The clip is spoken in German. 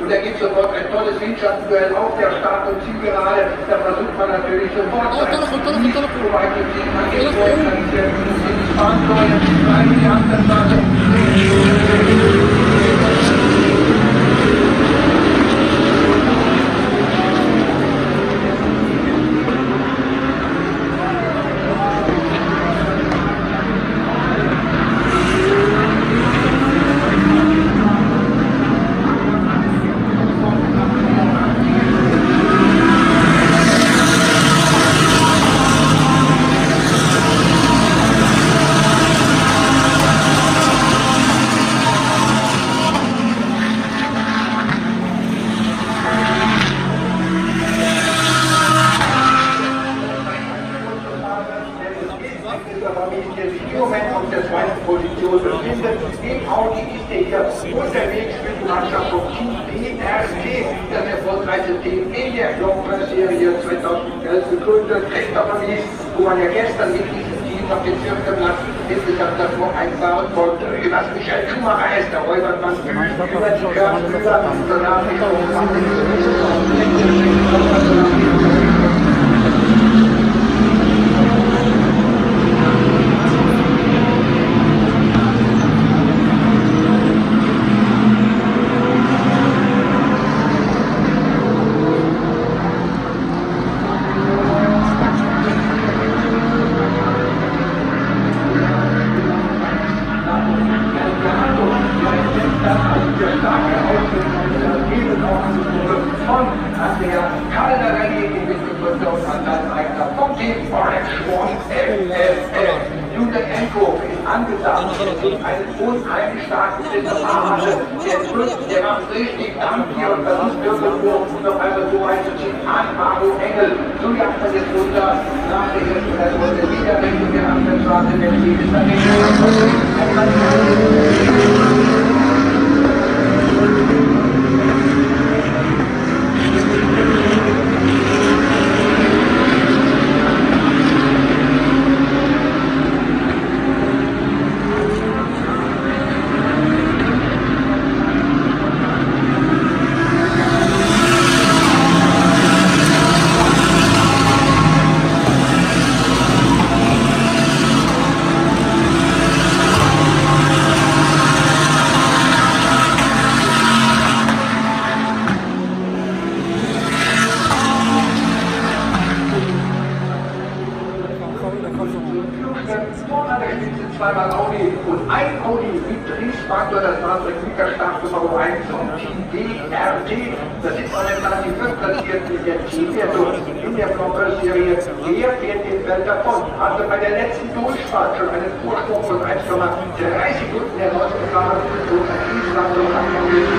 Und da gibt es sofort ein tolles Windschattenduell auf der Start- und Zielgerade. Da versucht man natürlich sofort nicht so weit zu ziehen. Man geht vor, dann ist der jetzt bleiben die anderen Moment der zweiten Position befindet. Im Audi ist er hier unterwegs für die Mannschaft vom Team BRT, das erfolgreichste Team in der Blockserie 2011 gegründet. Aber nicht, wo man ja gestern mit diesem Team auf dem Viertelplatz insgesamt das noch einfahren konnte. Was Michael Schumacher ist, der Räubermann über die Körper, danach ist der Anteilseigner vom Team Orange Schwarz FFF. Judenenko ist angesagt, einen unheimlich starken Fahrer, der drückt, der macht richtig Dampf hier und versucht irgendwo noch einmal so reinzuziehen an Maro Engel. So jagt man jetzt runter nach der ersten Runde wieder Richtung der anderen Straße, der Ziel ist dann zweimal Audi und ein Audi mit Betriebsfaktor, das Fahrzeug mit der Startnummer 1 zum Team DRT. Das ist momentan die fünftplatzierte in der Teamwertung in der Converse-Serie. Der fährt den Feld davon. Hatte bei der letzten Durchfahrt schon einen Vorsprung von 1,3 Sekunden herausgefahren und ein Fließland noch 6 Sekunden.